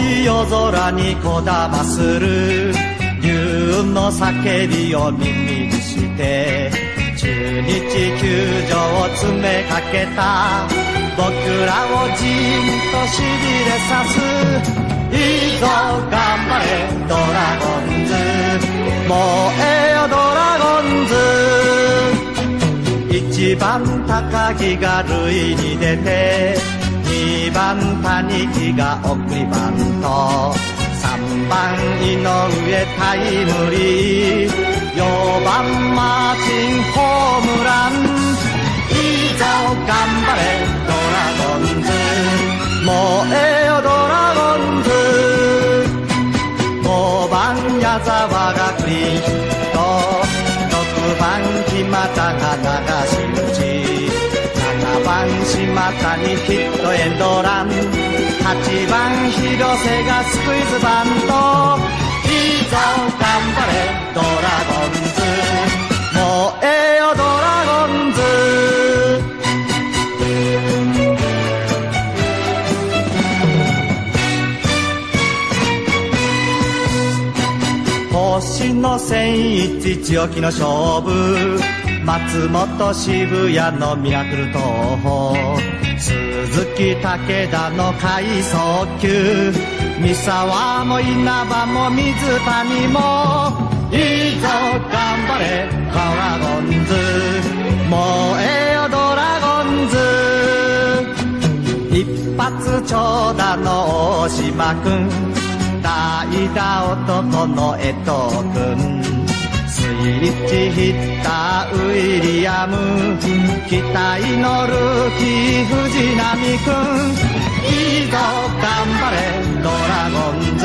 い夜空にこだまする。竜の叫びを耳にして中日球場を詰めかけた。僕らをじんとしびれさすいいぞ頑張れドラゴンズ。燃えよドラゴンズ。一番高木が塁に出て二番谷木が送りバント。三番井上タイムリー。四番マーチンホームラン。いいぞ頑張れドラゴンズ。燃えよドラゴンズ。五番矢沢がクリーヒット。六番木俣が流し打ち7番島谷ヒットエンドラン。8番広瀬がスクイズバントいいぞ頑張れドラゴンズ。燃えよドラゴンズ。星の千一強気の勝負。松本渋谷のミラクル東宝。鈴木武田の快速球三沢も稲葉も水谷も。いいぞ頑張れドラゴンズ。燃えよドラゴンズ。一発長打の大島君。代打男の江藤君。イッチヒッターウィリアム期待のルーキー藤波君いいぞ頑張れドラゴンズ。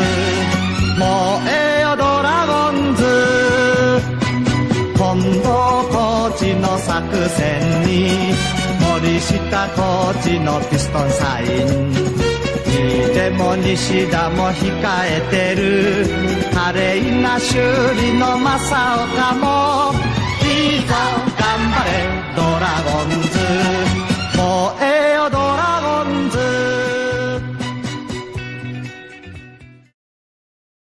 燃えよドラゴンズ。近藤コーチの作戦に森下コーチのピストンサイン。でも西田も控えてる。華麗な修理の正岡も。